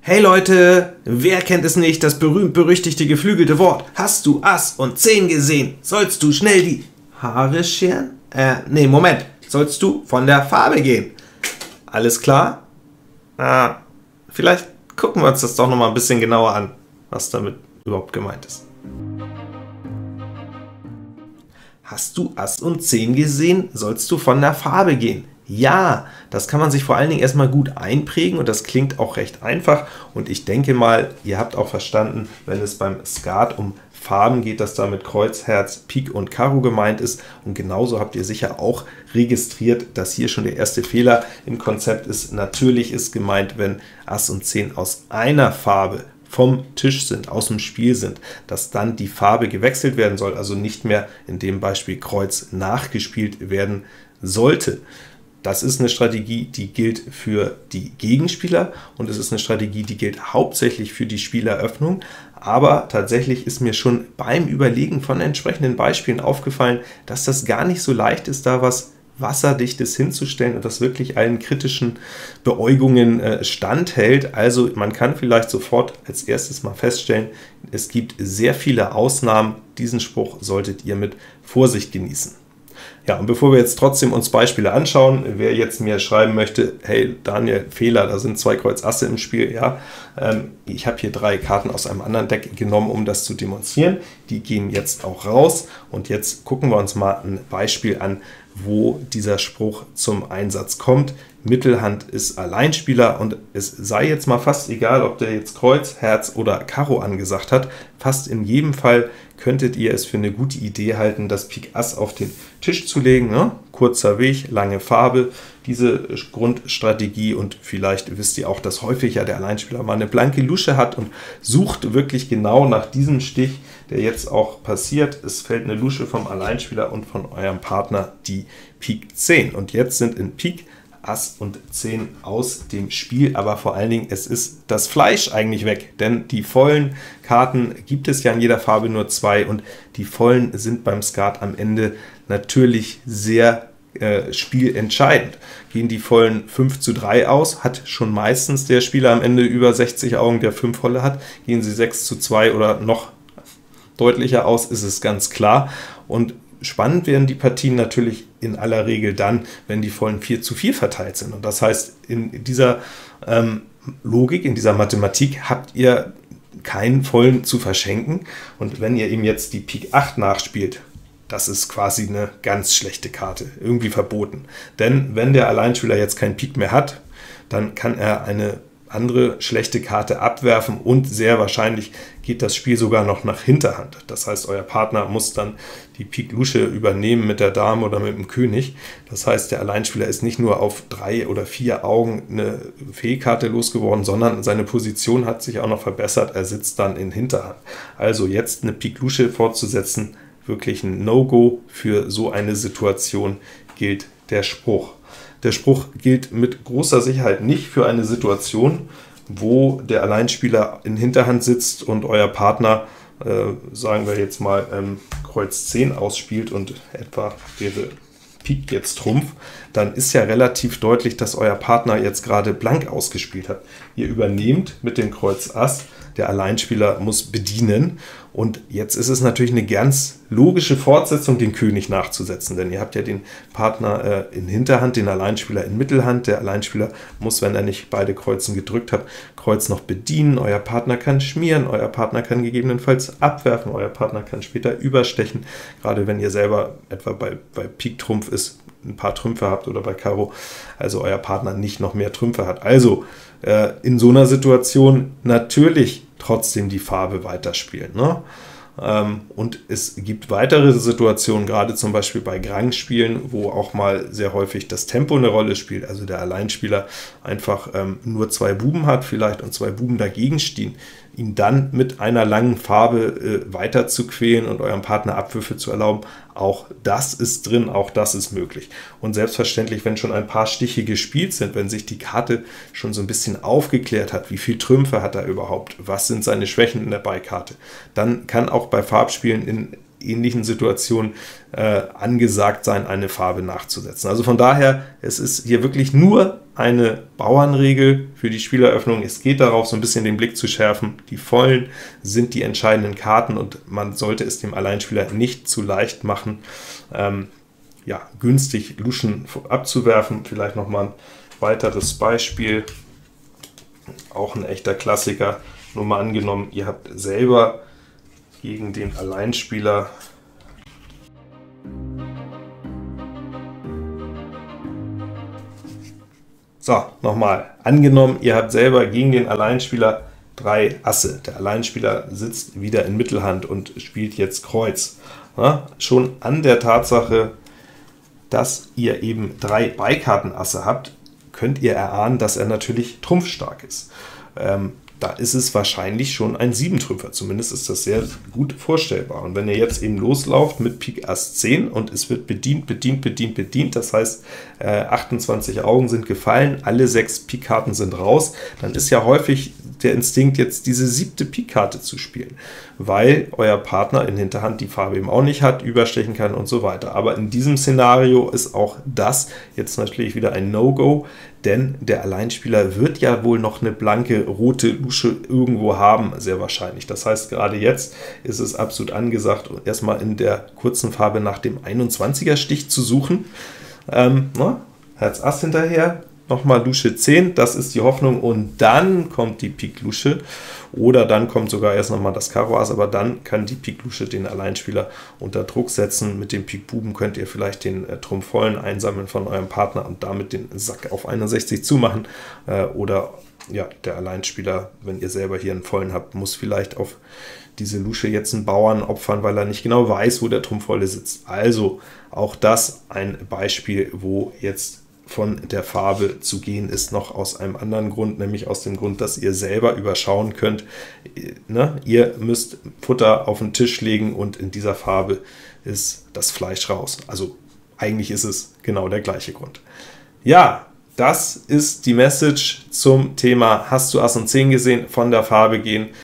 Hey Leute, wer kennt es nicht, das berühmt-berüchtigte geflügelte Wort? Hast du Ass und Zehn gesehen? Sollst du schnell die Haare scheren? Äh, nee, Moment. Sollst du von der Farbe gehen? Alles klar? Ah, vielleicht gucken wir uns das doch nochmal ein bisschen genauer an, was damit überhaupt gemeint ist. Hast du Ass und Zehn gesehen? Sollst du von der Farbe gehen? Ja, das kann man sich vor allen Dingen erstmal gut einprägen und das klingt auch recht einfach. Und ich denke mal, ihr habt auch verstanden, wenn es beim Skat um Farben geht, dass da mit Kreuz, Herz, Pik und Karo gemeint ist. Und genauso habt ihr sicher auch registriert, dass hier schon der erste Fehler im Konzept ist. Natürlich ist gemeint, wenn Ass und 10 aus einer Farbe vom Tisch sind, aus dem Spiel sind, dass dann die Farbe gewechselt werden soll, also nicht mehr in dem Beispiel Kreuz nachgespielt werden sollte. Das ist eine Strategie, die gilt für die Gegenspieler und es ist eine Strategie, die gilt hauptsächlich für die Spieleröffnung. Aber tatsächlich ist mir schon beim Überlegen von entsprechenden Beispielen aufgefallen, dass das gar nicht so leicht ist, da was Wasserdichtes hinzustellen und das wirklich allen kritischen Beäugungen äh, standhält. Also man kann vielleicht sofort als erstes mal feststellen, es gibt sehr viele Ausnahmen. Diesen Spruch solltet ihr mit Vorsicht genießen. Ja, und bevor wir jetzt trotzdem uns Beispiele anschauen, wer jetzt mir schreiben möchte, hey Daniel, Fehler, da sind zwei Kreuz Asse im Spiel, ja, ähm, ich habe hier drei Karten aus einem anderen Deck genommen, um das zu demonstrieren. Die gehen jetzt auch raus und jetzt gucken wir uns mal ein Beispiel an, wo dieser Spruch zum Einsatz kommt. Mittelhand ist Alleinspieler und es sei jetzt mal fast egal, ob der jetzt Kreuz, Herz oder Karo angesagt hat. Fast in jedem Fall könntet ihr es für eine gute Idee halten, das Pik Ass auf den Tisch zu legen. Ne? Kurzer Weg, lange Farbe, diese Grundstrategie und vielleicht wisst ihr auch, dass häufig ja der Alleinspieler mal eine blanke Lusche hat und sucht wirklich genau nach diesem Stich, der jetzt auch passiert. Es fällt eine Lusche vom Alleinspieler und von eurem Partner die Pik 10. Und jetzt sind in Pik Ass und 10 aus dem Spiel, aber vor allen Dingen, es ist das Fleisch eigentlich weg, denn die vollen Karten gibt es ja in jeder Farbe nur zwei und die vollen sind beim Skat am Ende natürlich sehr äh, spielentscheidend. Gehen die vollen 5 zu 3 aus, hat schon meistens der Spieler am Ende über 60 Augen, der 5 volle hat. Gehen sie 6 zu 2 oder noch deutlicher aus, ist es ganz klar. Und Spannend werden die Partien natürlich in aller Regel dann, wenn die vollen 4 zu 4 verteilt sind. Und das heißt, in dieser ähm, Logik, in dieser Mathematik habt ihr keinen vollen zu verschenken. Und wenn ihr ihm jetzt die Pik 8 nachspielt, das ist quasi eine ganz schlechte Karte, irgendwie verboten. Denn wenn der Alleinspieler jetzt keinen Pik mehr hat, dann kann er eine andere schlechte Karte abwerfen und sehr wahrscheinlich geht das Spiel sogar noch nach Hinterhand. Das heißt, euer Partner muss dann die Pik Lusche übernehmen mit der Dame oder mit dem König. Das heißt, der Alleinspieler ist nicht nur auf drei oder vier Augen eine Fehlkarte losgeworden, sondern seine Position hat sich auch noch verbessert. Er sitzt dann in Hinterhand. Also jetzt eine Pik Lusche fortzusetzen, wirklich ein No-Go für so eine Situation gilt der Spruch. Der Spruch gilt mit großer Sicherheit nicht für eine Situation, wo der Alleinspieler in Hinterhand sitzt und euer Partner, äh, sagen wir jetzt mal, ähm, Kreuz 10 ausspielt und etwa wäre Pik jetzt Trumpf, dann ist ja relativ deutlich, dass euer Partner jetzt gerade blank ausgespielt hat. Ihr übernehmt mit dem Kreuz Ass der Alleinspieler muss bedienen. Und jetzt ist es natürlich eine ganz logische Fortsetzung, den König nachzusetzen, denn ihr habt ja den Partner äh, in Hinterhand, den Alleinspieler in Mittelhand. Der Alleinspieler muss, wenn er nicht beide Kreuzen gedrückt hat, Kreuz noch bedienen. Euer Partner kann schmieren, euer Partner kann gegebenenfalls abwerfen, euer Partner kann später überstechen. Gerade wenn ihr selber etwa bei, bei Pik Trumpf ist, ein paar Trümpfe habt oder bei Karo, also euer Partner nicht noch mehr Trümpfe hat. Also äh, in so einer Situation natürlich trotzdem die Farbe weiterspielen. Ne? Ähm, und es gibt weitere Situationen, gerade zum Beispiel bei Grang-Spielen, wo auch mal sehr häufig das Tempo eine Rolle spielt. Also der Alleinspieler einfach ähm, nur zwei Buben hat vielleicht und zwei Buben dagegen stehen ihn dann mit einer langen Farbe äh, weiter zu quälen und eurem Partner Abwürfe zu erlauben, auch das ist drin, auch das ist möglich. Und selbstverständlich, wenn schon ein paar Stiche gespielt sind, wenn sich die Karte schon so ein bisschen aufgeklärt hat, wie viel Trümpfe hat er überhaupt, was sind seine Schwächen in der Beikarte, dann kann auch bei Farbspielen in ähnlichen Situationen äh, angesagt sein, eine Farbe nachzusetzen. Also von daher, es ist hier wirklich nur eine Bauernregel für die Spieleröffnung. Es geht darauf, so ein bisschen den Blick zu schärfen. Die Vollen sind die entscheidenden Karten und man sollte es dem Alleinspieler nicht zu leicht machen, ähm, ja, günstig Luschen abzuwerfen. Vielleicht nochmal ein weiteres Beispiel, auch ein echter Klassiker. Nur mal angenommen, ihr habt selber gegen den Alleinspieler So, nochmal. Angenommen, ihr habt selber gegen den Alleinspieler drei Asse. Der Alleinspieler sitzt wieder in Mittelhand und spielt jetzt Kreuz. Ja, schon an der Tatsache, dass ihr eben drei Beikarten-Asse habt, könnt ihr erahnen, dass er natürlich trumpfstark ist. Ähm, da ist es wahrscheinlich schon ein Siebentrümpfer. Zumindest ist das sehr gut vorstellbar. Und wenn ihr jetzt eben loslauft mit Pik Ass 10 und es wird bedient, bedient, bedient, bedient, das heißt äh, 28 Augen sind gefallen, alle sechs Pik-Karten sind raus, dann ist ja häufig der Instinkt, jetzt diese siebte Pik-Karte zu spielen, weil euer Partner in Hinterhand die Farbe eben auch nicht hat, überstechen kann und so weiter. Aber in diesem Szenario ist auch das jetzt natürlich wieder ein No-Go, denn der Alleinspieler wird ja wohl noch eine blanke rote Lusche irgendwo haben, sehr wahrscheinlich. Das heißt, gerade jetzt ist es absolut angesagt, erstmal in der kurzen Farbe nach dem 21er Stich zu suchen. Ähm, na, Herz Ass hinterher, nochmal Lusche 10, das ist die Hoffnung, und dann kommt die Pik Lusche, oder dann kommt sogar erst nochmal das Karo Ass, aber dann kann die Pik Lusche den Alleinspieler unter Druck setzen. Mit dem Pik Buben könnt ihr vielleicht den äh, Trumpf vollen einsammeln von eurem Partner und damit den Sack auf 61 zumachen, äh, oder ja, der Alleinspieler, wenn ihr selber hier einen vollen habt, muss vielleicht auf diese Lusche jetzt einen Bauern opfern, weil er nicht genau weiß, wo der Trumpfvolle sitzt. Also auch das ein Beispiel, wo jetzt von der Farbe zu gehen ist, noch aus einem anderen Grund, nämlich aus dem Grund, dass ihr selber überschauen könnt. Ne? Ihr müsst Futter auf den Tisch legen und in dieser Farbe ist das Fleisch raus. Also eigentlich ist es genau der gleiche Grund. Ja, das ist die Message zum Thema Hast du Ass und 10 gesehen? Von der Farbe gehen.